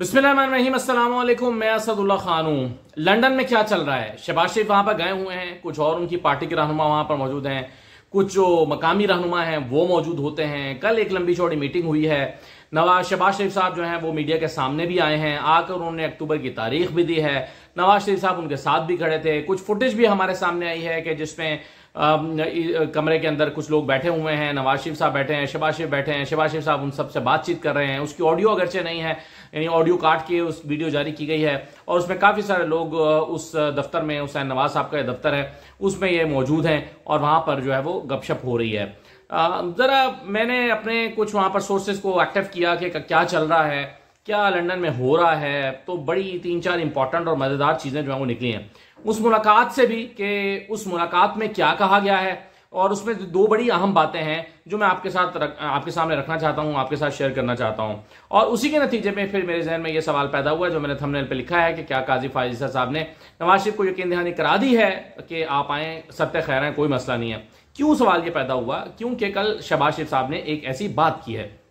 बिस्मिल्लाम मैं असदुल्ला खान हूँ। लंदन में क्या चल रहा है? शबाज शरीफ वहाँ पर गए हुए हैं। कुछ और उनकी पार्टी के रहनुमा वहाँ पर मौजूद हैं। कुछ जो मकामी रहनुमा हैं, वो मौजूद होते हैं। कल एक लंबी चौड़ी मीटिंग हुई है। नवाज़ शबाज शरीफ साहब जो हैं, वो मीडिया के सामने भी आए हैं। आकर उन्होंने अक्टूबर की तारीख भी दी है। नवाज़ शरीफ साहब उनके साथ भी खड़े थे। कुछ फुटेज भी हमारे सामने आई है कि जिसमें कमरे के अंदर कुछ लोग बैठे हुए हैं, नवाज़ शिफ साहब बैठे हैं, शबाज शरीफ बैठे हैं, शबाज शरीफ साहब उन सबसे बातचीत कर रहे हैं, उसकी ऑडियो अगरचे नहीं है, यानी ऑडियो काट के उस वीडियो जारी की गई है, और उसमें काफ़ी सारे लोग उस दफ्तर में, हुसैन नवाज़ साहब का दफ्तर है, उसमें ये मौजूद हैं, और वहाँ पर जो है वो गपशप हो रही है। ज़रा मैंने अपने कुछ वहाँ पर सोर्सेज को एक्टिव किया कि क्या चल रहा है क्या लंदन में हो रहा है? तो बड़ी तीन चार इंपॉर्टेंट और मज़ेदार चीज़ें जो है वो निकली हैं। उस मुलाकात से भी कि उस मुलाकात में क्या कहा गया है और उसमें दो बड़ी अहम बातें हैं जो मैं आपके साथ रख, आपके सामने रखना चाहता हूँ आपके साथ शेयर करना चाहता हूँ। और उसी के नतीजे में फिर मेरे जहन में यह सवाल पैदा हुआ जो मैंने थंबनेल पे लिखा है कि क्या काजी फायजा साहब ने नवाज़ शरीफ को यकीन दहानी करा दी है कि आप आए सत्य खैर हैं कोई मसला नहीं है। क्यों सवाल ये पैदा हुआ? क्योंकि कल शबाज शरीफ साहब ने एक ऐसी बात की है।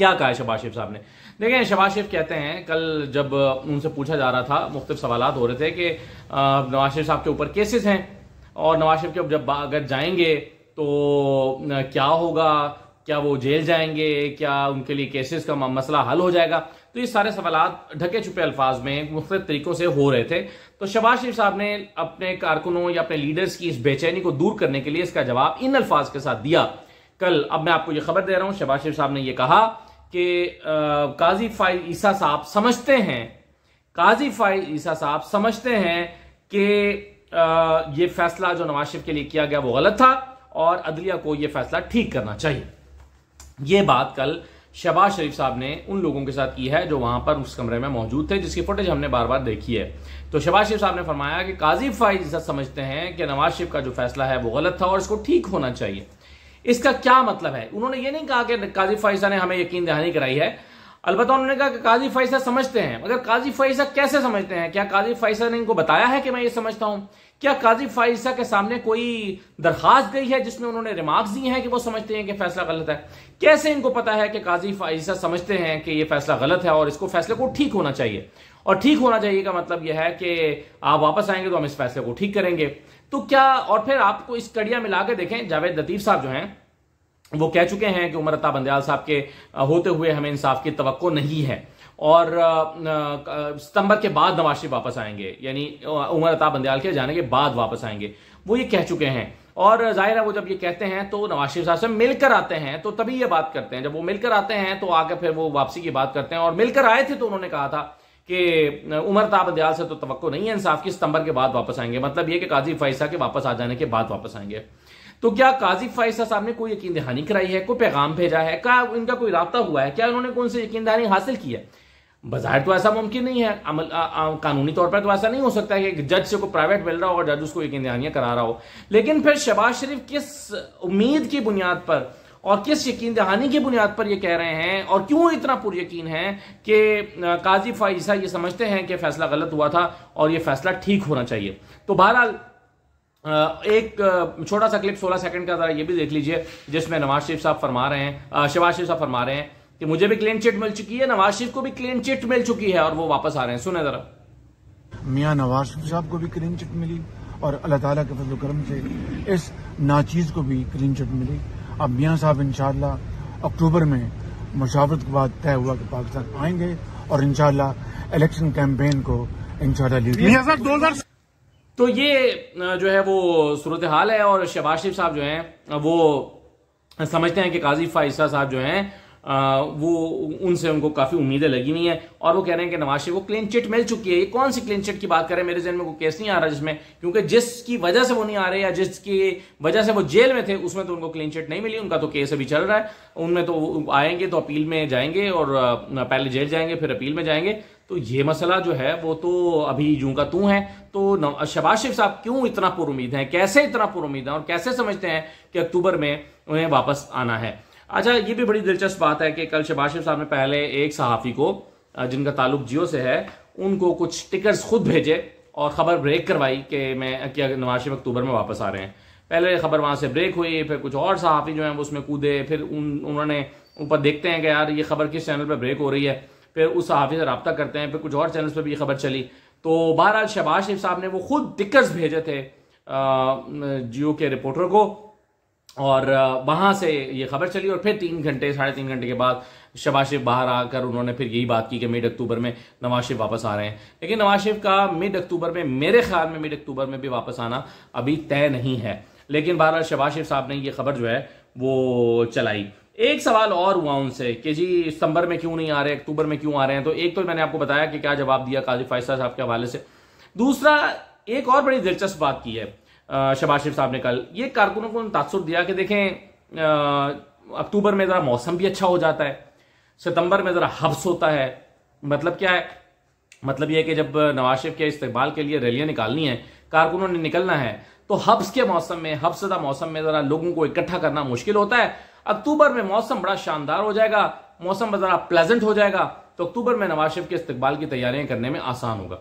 क्या कहा है शबाज शरीफ साहब ने? देखें, शबाज शरीफ कहते हैं, कल जब उनसे पूछा जा रहा था मुख्तफ सवाल हो रहे थे कि नवाज़ शरीफ साहब के ऊपर केसेस हैं, और नवाज़ शरीफ के जब अगर जाएँगे तो क्या होगा? क्या वो जेल जाएँगे? क्या उनके लिए केसेस का मसला हल हो जाएगा? तो ये सारे सवाल ढके छुपे अल्फाज में मुख्त तरीकों से हो रहे थे। तो शबाज शरीफ साहब ने अपने कारकुनों या अपने लीडर्स की इस बेचैनी को दूर करने के लिए इसका जवाब इन अल्फाज के साथ दिया। कल अब मैं आपको ये खबर दे रहा हूँ, शबाज शरीफ साहब ने यह कहा कि काजी फ़ाइल ईसा साहब समझते हैं, काजी फ़ाइल ईसा साहब समझते हैं कि ये फैसला जो नवाज़ शरीफ के लिए किया गया वो गलत था और अदलिया को यह फैसला ठीक करना चाहिए। यह बात कल शबाज शरीफ साहब ने उन लोगों के साथ की है जो वहाँ पर उस कमरे में मौजूद थे, जिसकी फुटेज हमने बार बार देखी है। तो शबाज शरीफ साहब ने फरमाया कि काजी फाइज समझते हैं कि नवाज़ शरीफ का जो फैसला है वो गलत था और इसको ठीक होना चाहिए। इसका क्या मतलब है? उन्होंने ये नहीं कहा कि काजिफ फाइजा ने हमें यकीन दहानी कराई है। अलबत्ता उन्होंने कहा कि काजी फैसा समझते हैं। मगर काजी फैसा कैसे समझते हैं? क्या काजी फैसा ने इनको बताया है कि मैं ये समझता हूँ? क्या काजी फाइसा के सामने कोई दरखास्त गई है जिसमें उन्होंने रिमार्क्स दिए हैं कि वो समझते हैं कि फैसला गलत है? कैसे इनको पता है कि काजी फाइसा समझते हैं कि ये फैसला गलत है और इसको फैसले को ठीक होना चाहिए? और ठीक होना चाहिए का मतलब यह है कि आप वापस आएँगे तो हम इस फैसले को ठीक करेंगे। तो क्या, और फिर आपको इस कड़िया मिला के देखें, जावेद लतीफ साहब जो हैं वो कह चुके हैं कि उमर अता बंदयाल साहब के होते हुए हमें इंसाफ की तो नहीं है। और सितंबर के बाद नवाज़ शरीफ वापस आएँगे, यानी उमर अता बंदयाल के जाने के बाद वापस आएँगे। वो ये कह चुके हैं। और ज़ाहिर है वो जब ये कहते हैं तो नवाज़ शरीफ साहब से मिलकर आते हैं तो तभी ये बात करते हैं। जब वो मिलकर आते हैं तो आकर फिर वो वापसी की बात करते हैं। और मिलकर आए थे तो उन्होंने कहा था कि उमर ताबदयाल से तो तो नहीं है, इंसाफ की सितंबर के बाद वापस आएँगे। मतलब ये कि काजी फैसा के वापस आ जाने के बाद वापस आएँगे। तो क्या काजी फैसा साहब ने कोई यकीन दहानी कराई है? कोई पैगाम भेजा है? क्या इनका कोई रबता हुआ है? क्या उन्होंने कौन से यकीन दहानी हासिल की है? बाहर तो ऐसा मुमकिन नहीं है। अमल आ, आ, कानूनी तौर पर तो ऐसा नहीं हो सकता है कि जज से कोई प्राइवेट मिल रहा हो और जज उसको यकीन दहानियाँ करा रहा हो। लेकिन फिर शबाज शरीफ किस उम्मीद की बुनियाद पर और किस यकीन दहानी की बुनियाद पर ये कह रहे हैं? और क्यों इतना पुर यकीन है कि काजी फाइसा ये समझते हैं कि फैसला गलत हुआ था और ये फैसला ठीक होना चाहिए? तो बहरहाल एक छोटा सा क्लिप 16 सेकंड का जरा ये भी देख लीजिए जिसमें नवाज़ शरीफ साहब फरमा रहे हैं शहबाज शरीफ साहब फरमा रहे हैं कि मुझे भी क्लीन चिट मिल चुकी है नवाज़ शरीफ को भी क्लीन चिट मिल चुकी है और वो वापस आ रहे हैं। सुने जरा। मियाँ नवाज़ शरीफ साहब को भी क्लीन चिट मिली और अल्लाह ताला के फजल करम से इस नाचीज को भी क्लीन चिट मिली। अब मियाँ साहब इंशाला अक्टूबर में मुशावरत के बाद तय हुआ कि पाकिस्तान आएँगे और इनशाला इलेक्शन कैंपेन को इनशाला लीड तो ये जो है वो सूरत हाल है और शहबाज शरीफ साहब जो हैं, वो समझते हैं कि काजी फाइसा साहब जो हैं वो उनसे उनको काफ़ी उम्मीदें लगी हुई हैं और वो कह रहे हैं कि नवाज़ शरीफ को क्लीन चिट मिल चुकी है। ये कौन सी क्लीन चिट की बात करें? मेरे जहन में कोई केस नहीं आ रहा जिसमें, क्योंकि जिसकी वजह से वो नहीं आ रहे या जिसकी वजह से वो जेल में थे, उसमें तो उनको क्लीन चिट नहीं मिली। उनका तो केस अभी चल रहा है। उनमें तो आएँगे तो अपील में जाएँगे और पहले जेल जाएँगे, फिर अपील में जाएँगे। तो ये मसला जो है, वो तो अभी जू का तू है। तो शबाज शरीफ साहब क्यों इतना पुरुद है? कैसे इतना पुरुद है? और कैसे समझते हैं कि अक्टूबर में उन्हें वापस आना है? अच्छा ये भी बड़ी दिलचस्प बात है कि कल शबाज साहब ने पहले एक सहाफ़ी को जिनका ताल्लुक जियो से है, उनको कुछ टिकट्स खुद भेजे और खबर ब्रेक करवाई कि मैं क्या नवाज़ शरीफ अक्टूबर में वापस आ रहे हैं। पहले खबर वहाँ से ब्रेक हुई, फिर कुछ और सहाफ़ी जो है वो उसमें कूदे, फिर उन, उन्होंने ऊपर देखते हैं कि यार ये खबर किस चैनल पर ब्रेक हो रही है। फिर उस सहाफ़ी से रबता करते हैं, फिर कुछ और चैनल्स पर भी ये खबर चली। तो बहरहाल शबाज शरीफ साहब ने वो खुद टिकट्स भेजे थे जियो के रिपोर्टर को और वहाँ से ये खबर चली और फिर तीन घंटे, साढ़े तीन घंटे के बाद शबाज शरीफ बाहर आकर उन्होंने फिर यही बात की कि मिड अक्टूबर में नवाज़ शरीफ वापस आ रहे हैं। लेकिन नवाज़ शरीफ का मिड अक्टूबर में, मेरे ख्याल में मिड अक्टूबर में भी वापस आना अभी तय नहीं है। लेकिन बहरहाल शबाज शरीफ साहब ने ये खबर जो है, वो चलाई। एक सवाल और हुआ उनसे कि जी, सितंबर में क्यों नहीं आ रहे, अक्टूबर में क्यों आ रहे हैं? तो एक तो मैंने आपको बताया कि क्या जवाब दिया काजी फायसा साहब के हवाले से। दूसरा, एक और बड़ी दिलचस्प बात की है शबाज शरीफ साहब ने कल। ये कारकुनों को तासुर दिया कि देखें अक्टूबर में ज़रा मौसम भी अच्छा हो जाता है, सितंबर में ज़रा हब्स होता है। मतलब क्या है? मतलब यह कि जब नवाज़ शरीफ के इस्तेमाल के लिए रैलियाँ निकालनी है, कारकुनों ने निकलना है तो हब्स के मौसम में हब्सदा मौसम में ज़रा लोगों को इकट्ठा करना मुश्किल होता है। अक्टूबर में मौसम बड़ा शानदार हो जाएगा, मौसम ज़रा प्लेजेंट हो जाएगा तो अक्टूबर में नवाज़ शरीफ के इस्तेबाल की तैयारियाँ करने में आसान होगा।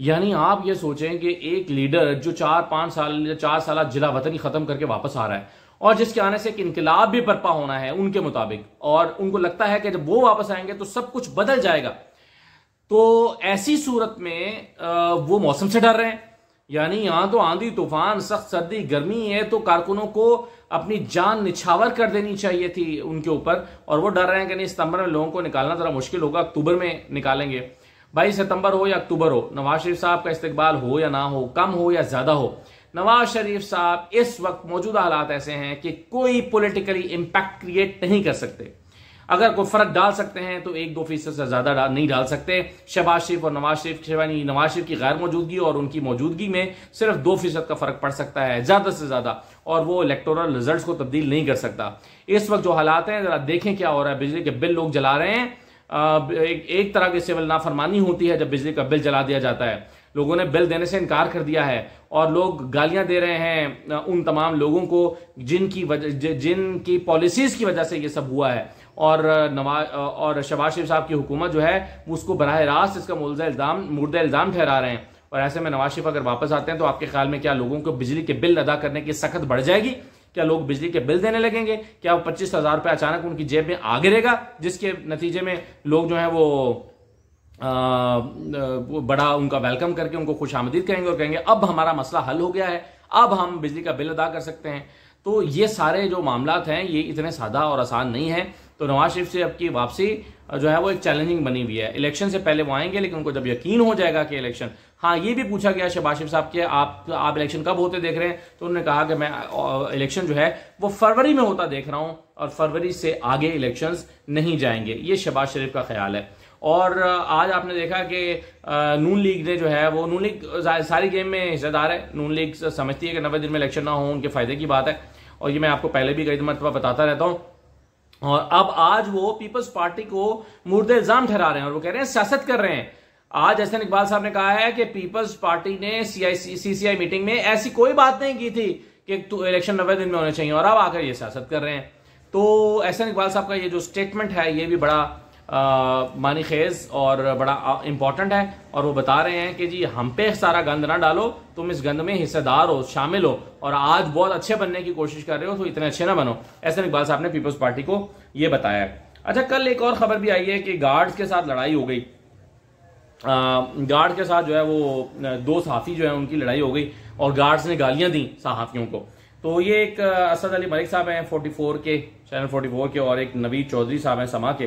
यानी आप ये सोचें कि एक लीडर जो चार, पाँच साल या चार साल जिला वतनी खत्म करके वापस आ रहा है और जिसके आने से एक इनकलाब भी बर्पा होना है उनके मुताबिक और उनको लगता है कि जब वो वापस आएँगे तो सब कुछ बदल जाएगा। तो ऐसी सूरत में वो मौसम से डर रहे हैं। यानी यहाँ तो आंधी, तूफ़ान, सख्त सर्दी, गर्मी है तो कारकुनों को अपनी जान निछावर कर देनी चाहिए थी उनके ऊपर और वो डर रहे हैं कि नहीं सितंबर में लोगों को निकालना जरा मुश्किल होगा अक्टूबर में निकालेंगे। भाई सितंबर हो या अक्टूबर हो नवाज़ शरीफ साहब का इस्तेकबाल हो या ना हो कम हो या ज़्यादा हो नवाज़ शरीफ साहब इस वक्त मौजूदा हालात ऐसे हैं कि कोई पोलिटिकली इम्पैक्ट क्रिएट नहीं कर सकते। अगर कोई फ़र्क डाल सकते हैं तो एक दो फ़ीसद से ज़्यादा डाल, नहीं डाल सकते। शहबाज शरीफ और नवाज़ शरीफ शिवानी नवाज़ शरीफ की गैर मौजूदगी और उनकी मौजूदगी में सिर्फ़ दो फ़ीसद का फ़र्क पड़ सकता है ज़्यादा से ज़्यादा। और वो इलेक्टोरल रिज़ल्ट को तब्दील नहीं कर सकता। इस वक्त जो हालात हैं जरा देखें क्या हो रहा है। बिजली के बिल लोग जला रहे हैं। एक, एक तरह की सिविल नाफरमानी होती है जब बिजली का बिल जला दिया जाता है। लोगों ने बिल देने से इनकार कर दिया है और लोग गालियाँ दे रहे हैं उन तमाम लोगों को जिनकी वजह जिनकी पॉलिसीज़ की वजह से ये सब हुआ है। और नवाज़ और शबाज शरीफ साहब की हुकूमत जो है उसको बरह रास्त इसका मुर्दा इल्ज़ाम मुर्दा इल्ज़ाम ठहरा रहे हैं। और ऐसे में नवाज़ शरीफ अगर वापस आते हैं तो आपके ख्याल में क्या लोगों को बिजली के बिल अदा करने की सख्त बढ़ जाएगी? क्या लोग बिजली के बिल देने लगेंगे? क्या वो पच्चीस हज़ार रुपये अचानक उनकी जेब में आ गिरेगा जिसके नतीजे में लोग जो है वो वो बड़ा उनका वेलकम करके उनको खुश आमदीद कहेंगे और कहेंगे, अब हमारा मसला हल हो गया है, अब हम बिजली का बिल अदा कर सकते हैं। तो ये सारे जो मामला हैं, ये इतने सादा और आसान नहीं है। तो नवाज़ शरीफ से अब की वापसी जो है वो एक चैलेंजिंग बनी हुई है। इलेक्शन से पहले वो आएँगे, लेकिन उनको जब यकीन हो जाएगा कि इलेक्शन हाँ ये भी पूछा गया शहबाज शरीफ साहब के आप आप इलेक्शन कब होते देख रहे हैं? तो उन्होंने कहा कि मैं इलेक्शन जो है, वो फरवरी में होता देख रहा हूँ और फरवरी से आगे इलेक्शंस नहीं जाएँगे। ये शहबाज शरीफ का ख्याल है। और आज आपने देखा कि नून लीग ने जो है वो, नून लीग सारी गेम में हिस्सेदार है। नून लीग समझती है कि नब्बे दिन में इलेक्शन ना हो, उनके फ़ायदे की बात है। और ये मैं आपको पहले भी कई मरतबा बताता रहता हूँ। और अब आज वो पीपल्स पार्टी को मुर्दे इल्ज़ाम ठहरा रहे हैं और वो कह रहे हैं, सियासत कर रहे हैं। आज एहसन इकबाल साहब ने कहा है कि पीपल्स पार्टी ने सीसीआई मीटिंग में ऐसी कोई बात नहीं की थी कि इलेक्शन नब्बे दिन में होने चाहिए और अब आकर ये सियासत कर रहे हैं। तो एहसन इकबाल साहब का ये जो स्टेटमेंट है, ये भी बड़ा मानी खेज और बड़ा इंपॉर्टेंट है और वो बता रहे हैं कि जी, हम पे सारा गंद ना डालो, तुम इस गंद में हिस्सेदार हो, शामिल हो और आज बहुत अच्छे बनने की कोशिश कर रहे हो तो इतने अच्छे ना बनो। ऐसे इकबाल साहब ने पीपल्स पार्टी को ये बताया अच्छा कल एक और खबर भी आई है कि गार्ड्स के साथ लड़ाई हो गई। गार्ड के साथ जो है वो दो सहाफ़ी जो है, उनकी लड़ाई हो गई और गार्ड्स ने गालियाँ दी सहाफ़ियों को। तो ये एक असद अली मलिक साहब हैं 44 के चैनल 44 के और एक नवीद चौधरी साहब हैं, समा के।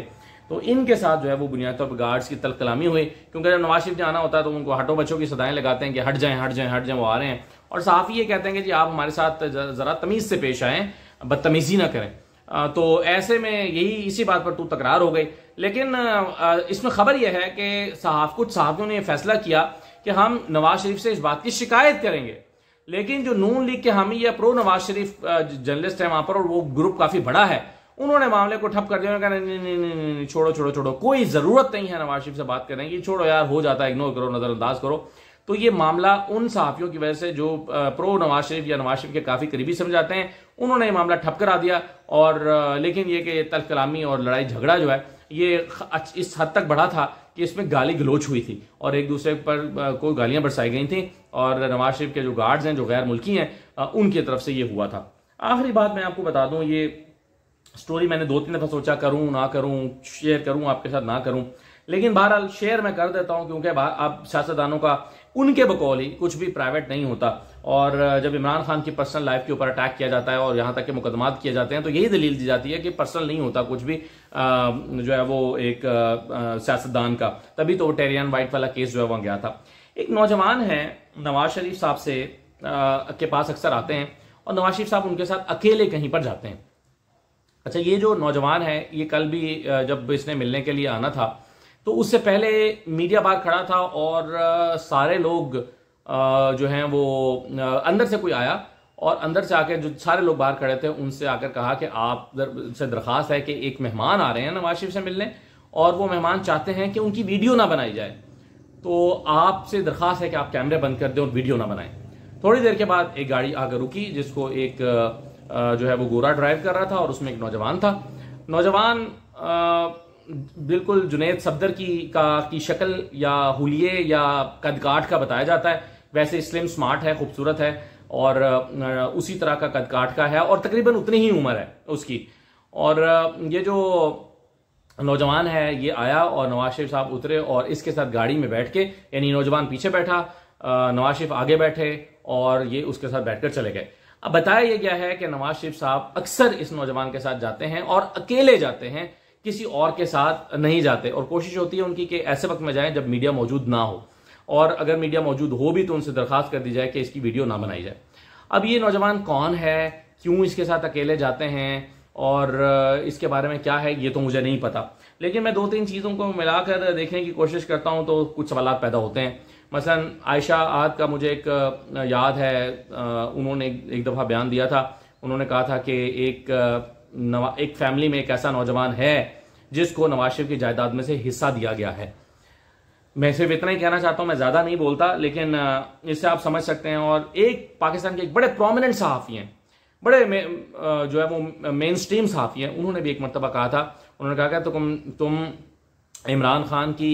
तो इनके साथ जो है वो बुनियादी तौर पर गार्ड्स की तल कलामी हुई। क्योंकि जब नवाज़ शरीफ जाना होता है तो उनको हटो बच्चों की सदाएँ लगाते हैं कि हट जाएँ हट जाएँ हट जाएँ, वो आ रहे हैं। और साफ़ ये कहते हैं कि जी आप हमारे साथ जरा तमीज से पेश आए, बदतमीजी ना करें। तो ऐसे में यही इसी बात पर तू तकरार हो गई। लेकिन इसमें खबर यह है कि साहब, कुछ साहबियों ने यह फैसला किया कि हम नवाज़ शरीफ से इस बात की शिकायत करेंगे। लेकिन जो नून लीग के हामी या प्रो नवाज़ शरीफ जर्नलिस्ट है वहाँ पर और वो ग्रुप काफ़ी बड़ा है उन्होंने मामले को ठप कर दिया। उन्होंने कहा, नहीं नहीं नहीं नहीं छोड़ो छोड़ो छोड़ो। कोई ज़रूरत नहीं है नवाज़ शरीफ से बात करने की। छोड़ो यार, हो जाता है इग्नोर करो, नजरअंदाज करो। तो ये मामला उन सहाफियों की वजह से जो प्रो नवाज़ शरीफ या नवाज़ शरीफ के काफ़ी करीबी समझाते हैं, उन्होंने ये मामला ठप करा दिया। और लेकिन ये कि तल कलामी और लड़ाई झगड़ा जो है, ये इस हद तक बढ़ा था कि इसमें गाली गलोच हुई थी। और एक दूसरे पर कोई गालियाँ बरसाई गई थी। और नवाज़ शरीफ के जो गार्ड्स हैं, जो गैर मुल्की हैं उनकी तरफ़ से ये हुआ था। आखिरी बात मैं आपको बता दूँ, ये स्टोरी मैंने दो तीन दफ़ा सोचा करूँ, ना करूँ शेयर करूँ, आपके साथ ना करूँ। लेकिन बहरहाल शेयर मैं कर देता हूँ क्योंकि आप सियासतदानों का उनके बकौल ही कुछ भी प्राइवेट नहीं होता। और, जब इमरान खान की पर्सनल लाइफ के ऊपर अटैक किया जाता है और यहाँ तक के मुकदमात किए जाते हैं तो यही दलील दी जाती है कि पर्सनल नहीं होता कुछ भी जो है वो एक सियासतदान का। तभी तो टेरियन वाइट वाला केस जो है वहाँ गया था। एक नौजवान है, नवाज़ शरीफ साहब से के पास अक्सर आते हैं और नवाज़ शरीफ साहब उनके साथ अकेले कहीं पर जाते हैं। अच्छा ये जो नौजवान है, ये कल भी जब इसने मिलने के लिए आना था तो उससे पहले मीडिया बाहर खड़ा था और सारे लोग जो हैं वो अंदर से कोई आया और अंदर से आकर जो सारे लोग बाहर खड़े थे, उनसे आकर कहा कि आप से दरखास्त है कि एक मेहमान आ रहे हैं नवाज़ शरीफ से मिलने और वो मेहमान चाहते हैं कि उनकी वीडियो ना बनाई जाए। तो आपसे दरखास्त है कि आप कैमरे बंद कर दें और वीडियो ना बनाएँ। थोड़ी देर के बाद एक गाड़ी आकर रुकी, जिसको एक जो है वो गोरा ड्राइव कर रहा था और उसमें एक नौजवान था। नौजवान बिल्कुल जुनेद सफदर की का, की शक्ल या हुलिये या कदकाठ का बताया जाता है। वैसे स्लिम स्मार्ट है, खूबसूरत है और उसी तरह का कदकाठ का है और तकरीबन उतनी ही उम्र है उसकी। और ये जो नौजवान है, ये आया और नवाज़ शरीफ साहब उतरे और इसके साथ गाड़ी में बैठ के, यानी नौजवान पीछे बैठा नवाज़ शरीफ आगे बैठे और ये उसके साथ बैठकर चले गए। अब बताया यह गया है कि नवाज़ शरीफ साहब अक्सर इस नौजवान के साथ जाते हैं और अकेले जाते हैं, किसी और के साथ नहीं जाते। और कोशिश होती है उनकी कि ऐसे वक्त में जाएँ जब मीडिया मौजूद ना हो। और अगर मीडिया मौजूद हो भी तो उनसे दरखास्त कर दी जाए कि इसकी वीडियो ना बनाई जाए। अब ये नौजवान कौन है? क्यों इसके साथ अकेले जाते हैं? और इसके बारे में क्या है? ये तो मुझे नहीं पता। लेकिन मैं दो तीन चीज़ों को मिलाकर देखने की कोशिश करता हूँ तो कुछ सवाल पैदा होते हैं। मसलन आयशा आद का मुझे एक याद है उन्होंने एक दफ़ा बयान दिया था। उन्होंने कहा था कि एक एक फैमिली में एक ऐसा नौजवान है जिसको नवाज़ शरीफ की जायदाद में से हिस्सा दिया गया है। मैं सिर्फ़ इतना ही कहना चाहता हूँ, मैं ज़्यादा नहीं बोलता, लेकिन इससे आप समझ सकते हैं और एक पाकिस्तान के एक बड़े प्रोमिनेंट सहाफ़ी हैं, बड़े जो है वो मेन स्ट्रीम सहाफ़ी हैं, उन्होंने भी एक मरतबा कहा था। उन्होंने कहा कि तुम तुम इमरान खान की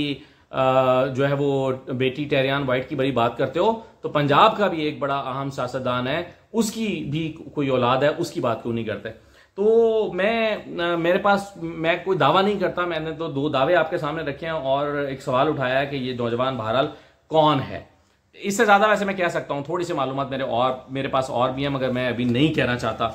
जो है वो बेटी टेरियान वाइट की बड़ी बात करते हो तो पंजाब का भी एक बड़ा अहम सियासतदान है उसकी भी कोई औलाद है उसकी बात क्यों नहीं करते? तो मैं मेरे पास मैं कोई दावा नहीं करता मैंने तो दो दावे आपके सामने रखे हैं और एक सवाल उठाया है कि ये नौजवान बहरहाल कौन है? इससे ज़्यादा वैसे मैं कह सकता हूँ थोड़ी सी मालूम मेरे और मेरे पास और भी हैं मगर मैं अभी नहीं कहना चाहता।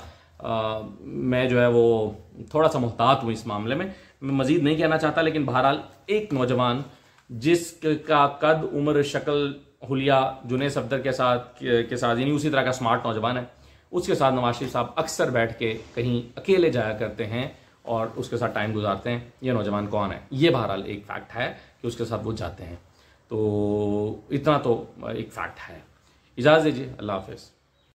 आ, मैं जो है वो थोड़ा सा मोहतात हूँ इस मामले में। मैं मजीद नहीं कहना चाहता लेकिन बहरहाल एक नौजवान जिसका कद, उम्र, शक्ल, हुलिया जुने सफदर के साथ के साथ, यानी उसी तरह का स्मार्ट नौजवान है। उसके साथ नवाज़ शरीफ साहब अक्सर बैठ के कहीं अकेले जाया करते हैं और उसके साथ टाइम गुजारते हैं। ये नौजवान कौन है? ये बहरहाल एक फैक्ट है कि उसके साथ वो जाते हैं। तो इतना तो एक फैक्ट है। इजाज़त दीजिए, अल्लाह हाफिज़।